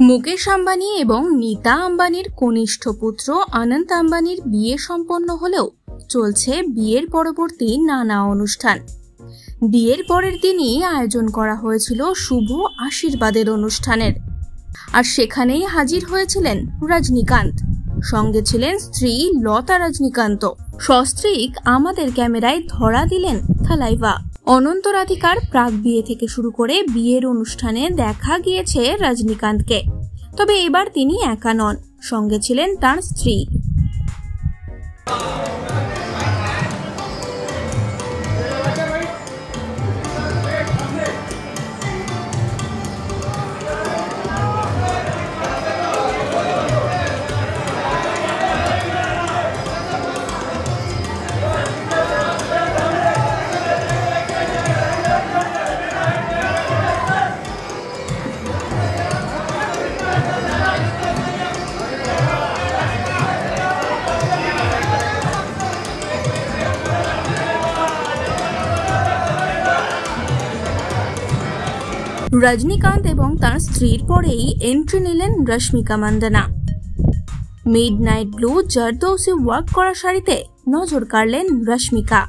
মুকেশ আম্বানি এবং নীতা আম্বানির কনিষ্ঠ পুত্র অনন্ত আম্বানির বিয়ে সম্পন্ন হলেও চলছে বিয়ের পরবর্তী নানা অনুষ্ঠান। বিয়ের পরের দিনই আয়োজন করা হয়েছিল শুভ আশীর্বাদের অনুষ্ঠানের। আর সেখানেই হাজির হয়েছিলেন রজনীকান্ত। সঙ্গে ছিলেন স্ত্রী লতা রজনীকান্ত। সস্ত্রীক আমাদের ক্যামেরায় ধরা দিলেন থালাইভা অনন্ত রাধিকার প্রাক বিয়ে থেকে শুরু করে বিয়ের অনুষ্ঠানে দেখা গিয়েছে রজনীকান্তকে। তবে এবার তিনি একা নন, সঙ্গে ছিলেন তার স্ত্রী। রজনীকান্ত এবং তার স্ত্রীর পরেই এন্ট্রি নিলেন Rashmika Mandanna. Midnight blue zardozi work করা শাড়িতে নজর কাড়লেন রশ্মিকা।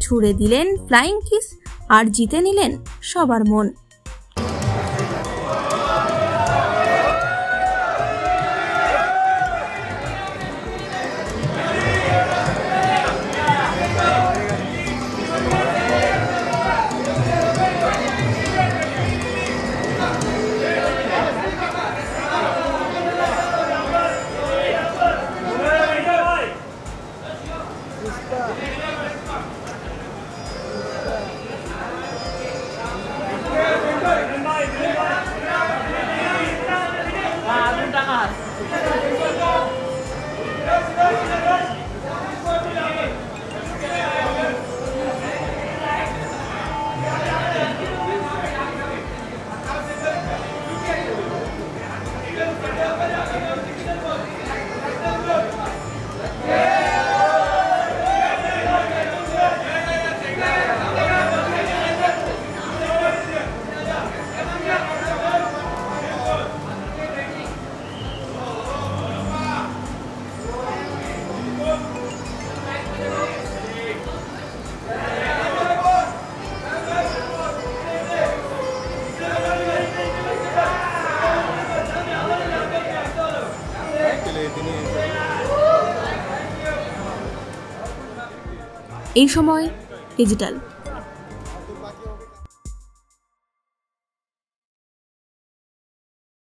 ছুড়ে দিলেন ফ্লাইং কিস আর জিতে নিলেন সবার মন। した。এই সময় ডিজিটাল